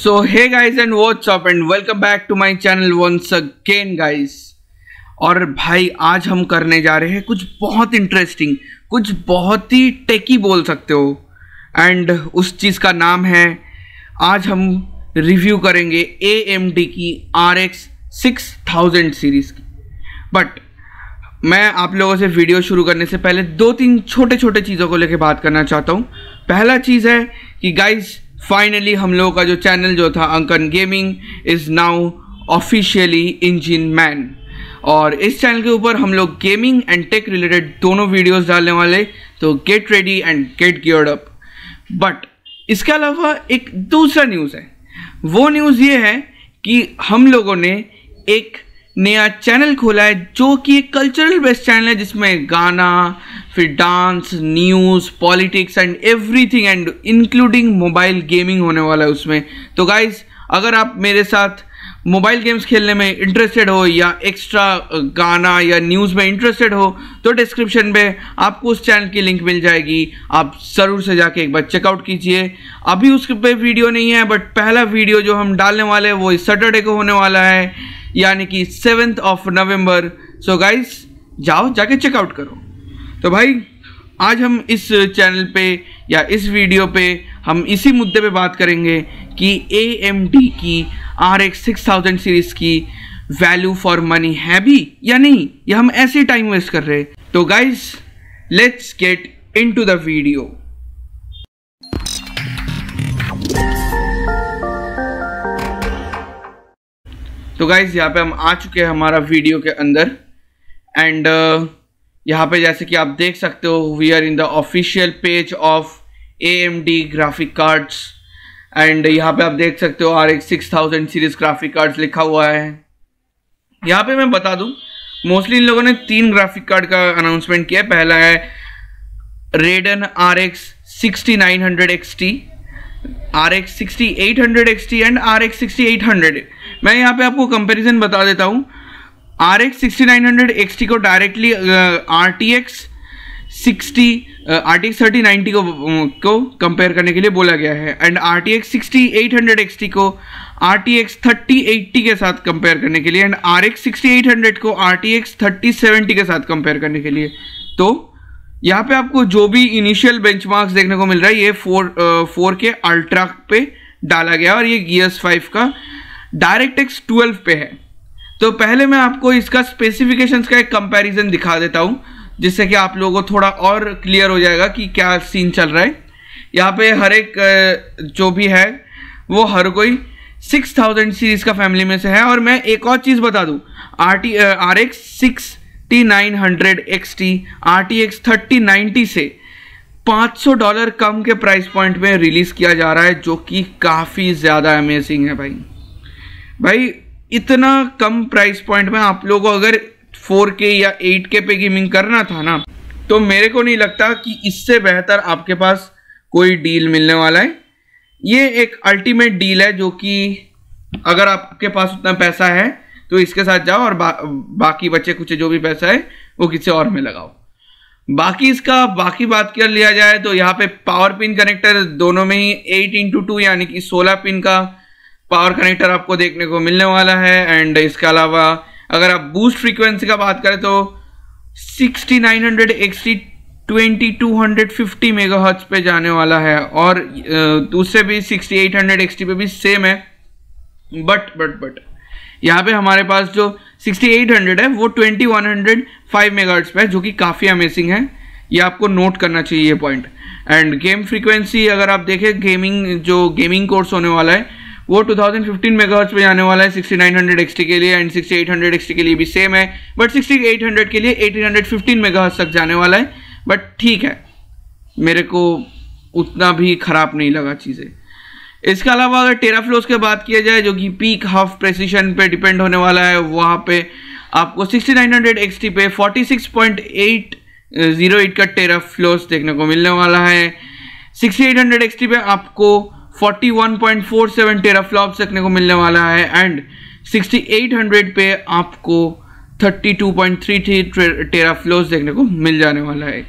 So, hey guys and what's up and welcome back to my channel once again, guys. और भाई, आज हम करने जा रहे हैं कुछ बहुत इंटरेस्टिंग कुछ बहुत ही टेकी बोल सकते हो। एंड उस चीज़ का नाम है, आज हम रिव्यू करेंगे ए एम डी की R X six thousand series की। बट मैं आप लोगों से वीडियो शुरू करने से पहले दो तीन छोटे छोटे चीज़ों को लेकर बात करना चाहता हूँ। पहला चीज़ है कि गाइज़ फाइनली हम लोगों का जो चैनल जो था Ankan gaming is now officially engine man और इस चैनल के ऊपर हम लोग गेमिंग एंड टेक रिलेटेड दोनों वीडियोस डालने वाले तो get ready and get geared up but इसके अलावा एक दूसरा न्यूज़ है। वो न्यूज़ ये है कि हम लोगों ने एक नया चैनल खोला है, जो कि एक कल्चरल बेस्ड चैनल है, जिसमें गाना, फिर dance news politics and everything and including mobile gaming होने वाला है उसमें। तो गाइज़ अगर आप मेरे साथ मोबाइल गेम्स खेलने में इंटरेस्टेड हो या एक्स्ट्रा गाना या न्यूज़ में इंटरेस्टेड हो तो डिस्क्रिप्शन में आपको उस चैनल की लिंक मिल जाएगी। आप ज़रूर से जाके एक बार चेकआउट कीजिए। अभी उस पर वीडियो नहीं है बट पहला वीडियो जो हम डालने वाले हैं, वो इस सैटरडे को होने वाला है, यानी कि seventh of November so guys जाओ, जाके चेकआउट करो। तो भाई, आज हम इस चैनल पे या इस वीडियो पे हम इसी मुद्दे पे बात करेंगे कि ए की R X six thousand series की वैल्यू फॉर मनी है भी या नहीं? या हम ऐसे टाइम वेस्ट कर रहे हैं? तो guys let's get into the video तो गाइज़ यहाँ पे हम आ चुके हैं हमारा वीडियो के अंदर। एंड uh, यहाँ पे जैसे कि आप देख सकते हो we are in the official page of A M D graphic cards and यहाँ पे आप देख सकते हो R X six thousand series graphic cards लिखा हुआ है। यहाँ पे मैं बता दूँ मोस्टली इन लोगों ने तीन ग्राफिक कार्ड का अनाउंसमेंट किया पहला है Radeon R X sixty nine hundred X T R X sixty eight hundred X T and R X sixty eight hundred मैं यहाँ पे आपको कंपेरिजन बता देता हूँ। R X sixty nine hundred X T को directly R T X sixty R T X thirty ninety को को कंपेयर करने के लिए बोला गया है। And R T X sixty eight hundred X T को R T X thirty eighty के साथ कंपेयर करने के लिए and R X sixty eight hundred को R T X thirty seventy के साथ कंपेयर करने के लिए। तो यहाँ पे आपको जो भी इनिशियल बेंचमार्क्स देखने को मिल रहा है, ये फोर फोर के अल्ट्रा पे डाला गया और ये गियर्स फाइव का डायरेक्ट एक्स ट्वेल्व पे है। तो पहले मैं आपको इसका स्पेसिफिकेशंस का एक कंपैरिजन दिखा देता हूँ। जिससे कि आप लोगों को थोड़ा और क्लियर हो जाएगा कि क्या सीन चल रहा है। यहाँ पे हर एक जो भी है, वो हर कोई सिक्स थाउज़ेंड सीरीज़ का फैमिली में से है। और मैं एक और चीज़ बता दूँ। R T R X six T nine hundred X T R T X thirty ninety से 500 डॉलर कम के प्राइस पॉइंट में रिलीज़ किया जा रहा है, जो कि काफ़ी ज़्यादा अमेजिंग है भाई। भाई, इतना कम प्राइस पॉइंट में आप लोगों को अगर 4K या एट के पे गेमिंग करना था ना तो मेरे को नहीं लगता कि इससे बेहतर आपके पास कोई डील मिलने वाला है। ये एक अल्टीमेट डील है जो कि अगर आपके पास उतना पैसा है तो इसके साथ जाओ और बा, बाकी बच्चे कुछ जो भी पैसा है वो किसी और में लगाओ। बाकी इसका बाकी बात कर लिया जाए तो यहाँ पे पावर पिन कनेक्टर दोनों में ही एट इंटू टू यानी कि सोलह पिन का पावर कनेक्टर आपको देखने को मिलने वाला है एंड इसके अलावा अगर आप बूस्ट फ्रीक्वेंसी का बात करें तो 6900 एक्सटी 2250 मेगाहर्ट्ज पे जाने वाला है और दूसरे भी 6800 एक्सटी पे भी सेम है। बट बट बट यहाँ पे हमारे पास जो 6800 है, वो 2105 मेगाहर्ट्ज पे है, जो कि काफ़ी अमेजिंग है। ये आपको नोट करना चाहिए ये पॉइंट एंड गेम फ्रीक्वेंसी अगर आप देखें गेमिंग जो गेमिंग कोर्स होने वाला है वो 2015 मेगाहर्ट्ज पे जाने वाला है 6900 XT के लिए एंड 6800 XT के लिए भी सेम है बट 6800 के लिए 1815 मेगाहर्ट्ज तक जाने वाला है बट ठीक है। मेरे को उतना भी ख़राब नहीं लगा चीज़ें। इसके अलावा अगर टेराफ्लोस की बात किया जाए, जो कि पीक हाफ़ प्रेसिशन पे डिपेंड होने वाला है, वहाँ पे आपको 6900 XT पे 46.808 का टेराफ्लोस देखने को मिलने वाला है। 6800 XT पे आपको 41.47 टेराफ्लॉप्स देखने को मिलने वाला है एंड 6800 पे आपको 32.33 टेराफ्लोस देखने को मिल जाने वाला है।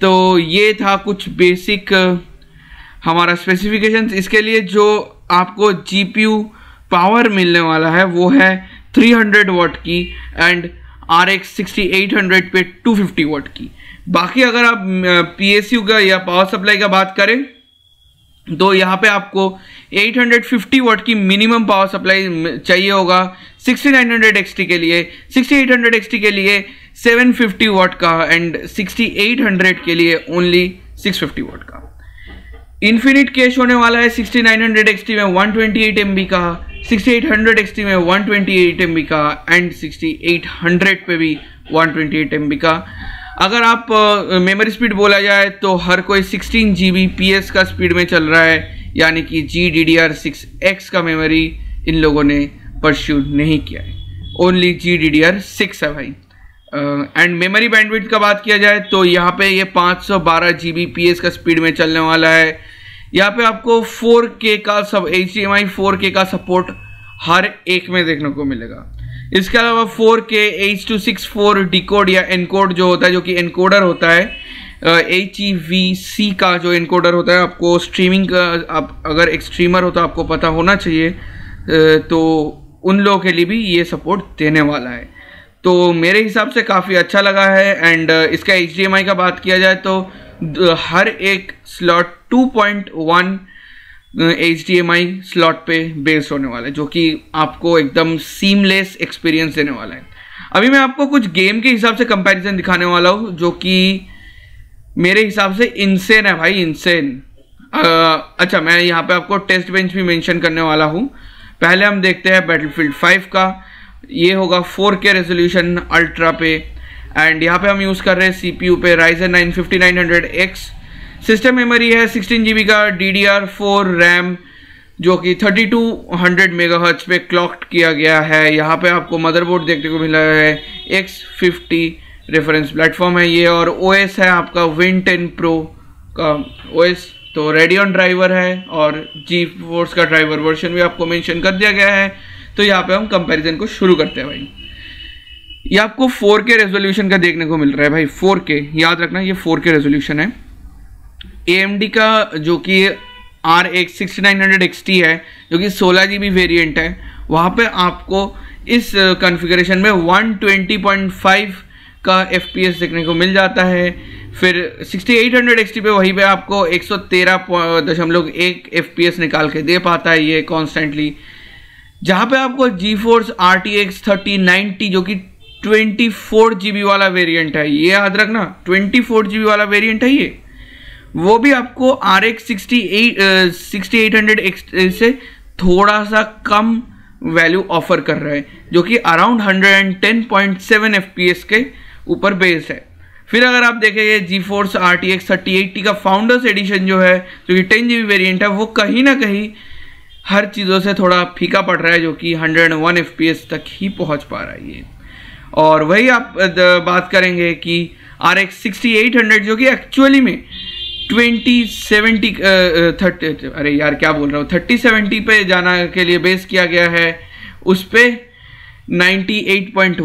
तो ये था कुछ बेसिक हमारा स्पेसिफिकेशंस इसके लिए जो आपको जीपीयू पावर मिलने वाला है, वो है 300 वॉट की and R X sixty eight hundred पे 250 वॉट की। बाकी अगर आप पीएसयू का या पावर सप्लाई का बात करें तो यहाँ पे आपको 850 वॉट की मिनिमम पावर सप्लाई चाहिए होगा। 6900 XT के लिए। 6800 XT के लिए 750 वॉट का एंड 6800 के लिए ओनली 650 वॉट का। इन्फिनिट कैश होने वाला है 6900 XT में 128 MB का 6800 XT में 128 MB का एंड 6800 पे भी 128 MB का। अगर आप मेमोरी स्पीड बोला जाए तो हर कोई 16 जी बी पी एस का स्पीड में चल रहा है, यानी कि G D D R six X का मेमोरी इन लोगों ने परस्यू नहीं किया है। Only G D D R six है भाई। एंड मेमोरी बैंडविड्थ का बात किया जाए तो यहाँ पे ये 512 जी बी पी एस का स्पीड में चलने वाला है। यहाँ पे आपको 4K का सब एच डी एम का सपोर्ट हर एक में देखने को मिलेगा। इसके अलावा 4K H two six four decode या एनकोड जो होता है, जो कि एनकोडर होता है एच ई वी सी का जो एनकोडर होता है, आपको स्ट्रीमिंग का, आप अगर एक स्ट्रीमर हो तो आपको पता होना चाहिए तो उन लोगों के लिए भी ये सपोर्ट देने वाला है। तो मेरे हिसाब से काफ़ी अच्छा लगा है एंड इसका एचडीएमआई का बात किया जाए तो हर एक slot 2.1 H D M I slot पे बेस्ड होने वाला है, जो कि आपको एकदम सीमलेस एक्सपीरियंस देने वाला है। अभी मैं आपको कुछ गेम के हिसाब से कंपैरिजन दिखाने वाला हूँ, जो कि मेरे हिसाब से इनसेन है भाई इनसेन अच्छा मैं यहाँ पे आपको टेस्ट बेंच भी मेंशन करने वाला हूँ। पहले हम देखते हैं बैटलफील्ड 5 का। ये होगा 4K रेजोल्यूशन अल्ट्रा पे एंड यहाँ पे हम यूज़ कर रहे हैं C P Ryzen nine fifty nine hundred X system memory है सिक्सटीन जी का D D R four, RAM, जो कि thirty two hundred megahertz पे क्लॉक्ड किया गया है। यहाँ पे आपको मदरबोर्ड देखने को मिला है एक्स फिफ्टी रेफरेंस प्लेटफॉर्म है ये, और ओ एस है आपका विन टेन प्रो का ओ एस तो रेडियन ड्राइवर है, और जी फोर्स का ड्राइवर वर्जन भी आपको मेंशन कर दिया गया है। तो यहाँ पे हम कंपैरिजन को शुरू करते हैं भाई। ये आपको 4K रेजोल्यूशन का देखने को मिल रहा है भाई 4K याद रखना ये 4K रेजोल्यूशन है। AMD का जो कि R X sixty nine hundred है, जो कि सोलह जी बी वेरियंट है, वहाँ पे आपको इस कॉन्फ़िगरेशन में 120.5 का एफ़ पी एस देखने को मिल जाता है। फिर 6800 XT पे वहीं पे आपको एक सौ तेरह दशमलव एक FPS निकाल के दे पाता है ये कॉन्स्टेंटली जहाँ पे आपको GeForce R T X thirty ninety जो कि ट्वेंटी फोर जी बी वाला वेरियंट है, ये याद रखना ट्वेंटी फोर जी बी वाला वेरियंट है ये। वो भी आपको R X sixty eight sixty eight hundred से थोड़ा सा कम वैल्यू ऑफ़र कर रहा है, जो कि around hundred and ten point seven F P S के ऊपर बेस है। फिर अगर आप देखेंगे GeForce R T X thirty eighty का फाउंडर्स एडिशन जो है, जो कि टेन जी बी वेरियंट है, वो कहीं ना कहीं हर चीज़ों से थोड़ा फीका पड़ रहा है, जो कि hundred one F P S तक ही पहुँच पा रहा है ये। और वही आप बात करेंगे कि R X sixty eight hundred जो कि एक्चुअली में ट्वेंटी सेवेंटी थर्टी, अरे यार क्या बोल रहा हूँ? थर्टी सेवेंटी पे जाना के लिए बेस किया गया है। उस पर नाइन्टी एट पॉइंट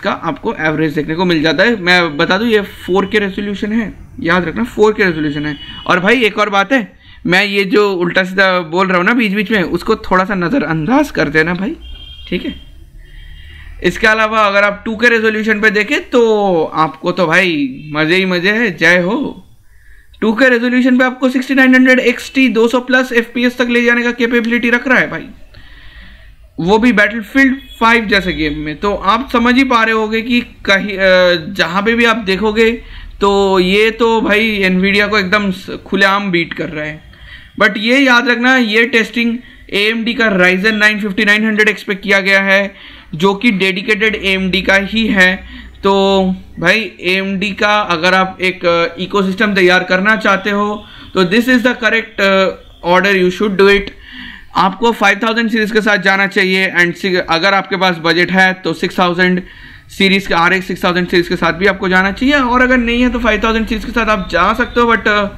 का आपको एवरेज देखने को मिल जाता है। मैं बता दूँ, ये फोर के रेजोल्यूशन है। याद रखना फोर के रेजोल्यूशन है। और भाई, एक और बात है, मैं ये जो उल्टा सीधा बोल रहा हूँ ना बीच बीच में, उसको थोड़ा सा नज़रअंदाज कर देना भाई, ठीक है? इसके अलावा अगर आप टू के रेजोल्यूशन पे देखें तो आपको तो भाई, मज़े ही मज़े है। जय हो। टू के रेजोल्यूशन पे आपको 6900 XT 200 प्लस FPS तक ले जाने का कैपेबिलिटी रख रहा है भाई। वो भी बैटलफील्ड 5 जैसे गेम में। तो आप समझ ही पा रहे होगे कि कहीं जहाँ पे भी आप देखोगे तो ये तो भाई एनवीडिया को एकदम खुलेआम बीट कर रहा है। बट ये याद रखना, ये टेस्टिंग AMD का Ryzen nine fifty nine hundred expect किया गया है, जो कि डेडिकेटेड AMD का ही है। तो भाई ए का अगर आप एक इकोसिस्टम uh, तैयार करना चाहते हो तो this is the correct order you should do it आपको 5000 सीरीज़ के साथ जाना चाहिए एंड अगर आपके पास बजट है तो 6000 सीरीज़ के आर एक्स सिक्स सीरीज़ के साथ भी आपको जाना चाहिए और अगर नहीं है तो 5000 सीरीज़ के साथ आप जा सकते हो बट uh,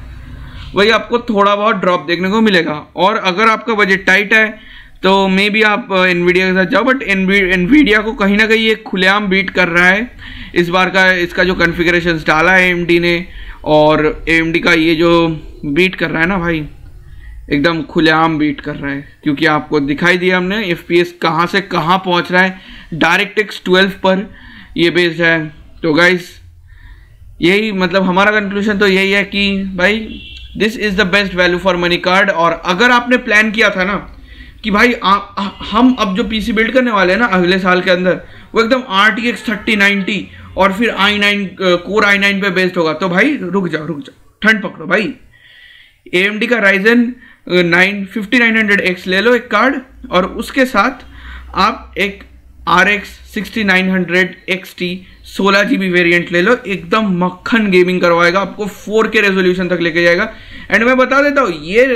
वही आपको थोड़ा बहुत ड्रॉप देखने को मिलेगा। और अगर आपका बजट टाइट है तो मे भी आप एनवीडिया के साथ जाओ बट एनवीडिया को कहीं ना कहीं ये खुलेआम बीट कर रहा है। इस बार का, इसका जो कन्फिग्रेशन डाला है एम ने, और एम का ये जो बीट कर रहा है ना भाई, एकदम खुलेआम बीट कर रहा है। क्योंकि आपको दिखाई दिया हमने एफ़ पी एस कहाँ से कहाँ पहुँच रहा है। डायरेक्ट एक्स ट्वेल्व पर ये बेस्ड है। तो गाइस यही मतलब हमारा कंक्लूजन तो यही है कि भाई this is the best value for money card और अगर आपने प्लान किया था ना कि भाई आ, आ, हम अब जो पीसी बिल्ड करने वाले हैं ना अगले साल के अंदर वो एकदम R T X thirty ninety और फिर I nine core I nine पे बेस्ड होगा। तो भाई रुक जाओ रुक जाओ ठंड पकड़ो भाई। ए एम डी का Ryzen nine fifty nine hundred X ले लो एक कार्ड और उसके साथ आप एक R X sixty nine hundred X T सोलह जी बी वेरियंट ले लो। एकदम मक्खन गेमिंग करवाएगा आपको फोर के रेजोल्यूशन तक लेके जाएगा। एंड मैं बता देता हूँ ये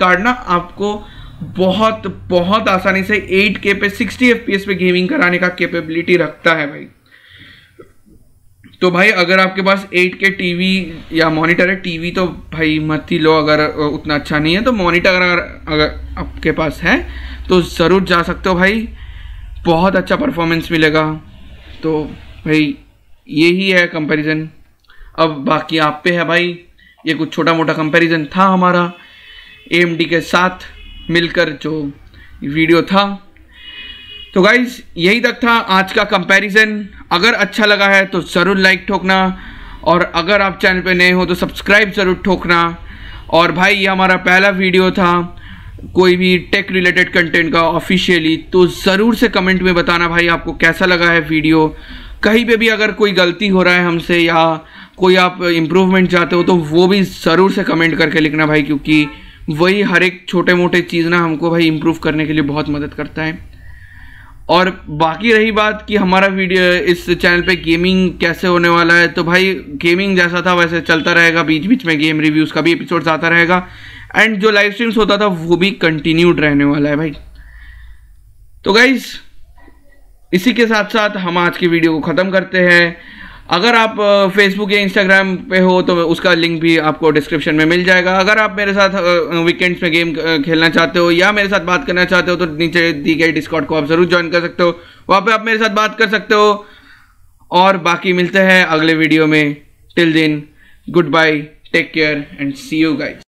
कार्ड ना आपको बहुत बहुत आसानी से 8K पे 60 FPS पे गेमिंग कराने का कैपेबिलिटी रखता है भाई। तो भाई, अगर आपके पास 8K टीवी या मॉनिटर है टीवी तो भाई मत ही लो, अगर उतना अच्छा नहीं है तो मॉनिटर अगर अगर आपके पास है तो ज़रूर जा सकते हो भाई। बहुत अच्छा परफॉर्मेंस मिलेगा। तो भाई, यही है कंपैरिजन अब बाकी आप पे है भाई, ये कुछ छोटा मोटा कंपैरिजन था हमारा AMD के साथ। मिलकर जो वीडियो था। तो गाइज़ यही तक था आज का कंपैरिजन अगर अच्छा लगा है तो ज़रूर लाइक ठोकना और अगर आप चैनल पे नए हो तो सब्सक्राइब ज़रूर ठोकना। और भाई, ये हमारा पहला वीडियो था कोई भी टेक रिलेटेड कंटेंट का ऑफिशियली तो ज़रूर से कमेंट में बताना भाई आपको कैसा लगा है वीडियो कहीं पे भी अगर कोई गलती हो रहा है हमसे या कोई आप इम्प्रूवमेंट चाहते हो तो वो भी ज़रूर से कमेंट करके लिखना भाई, क्योंकि वही हर एक छोटे मोटे चीज़ ना हमको भाई इम्प्रूव करने के लिए बहुत मदद करता है। और बाकी रही बात कि हमारा वीडियो इस चैनल पे गेमिंग कैसे होने वाला है तो भाई गेमिंग जैसा था वैसे चलता रहेगा बीच बीच में गेम रिव्यूज़ का भी एपिसोड्स आता रहेगा। एंड जो लाइव स्ट्रीम्स होता था, वो भी कंटिन्यूड रहने वाला है भाई। तो गाइज़ इसी के साथ साथ हम आज की वीडियो को ख़त्म करते हैं। अगर आप फेसबुक या इंस्टाग्राम पे हो तो उसका लिंक भी आपको डिस्क्रिप्शन में मिल जाएगा। अगर आप मेरे साथ वीकेंड्स में गेम खेलना चाहते हो या मेरे साथ बात करना चाहते हो तो नीचे दी गई डिस्कॉट को आप ज़रूर ज्वाइन कर सकते हो। वहाँ पे आप मेरे साथ बात कर सकते हो। और बाकी मिलते हैं अगले वीडियो में। Till then good bye take care and see you guys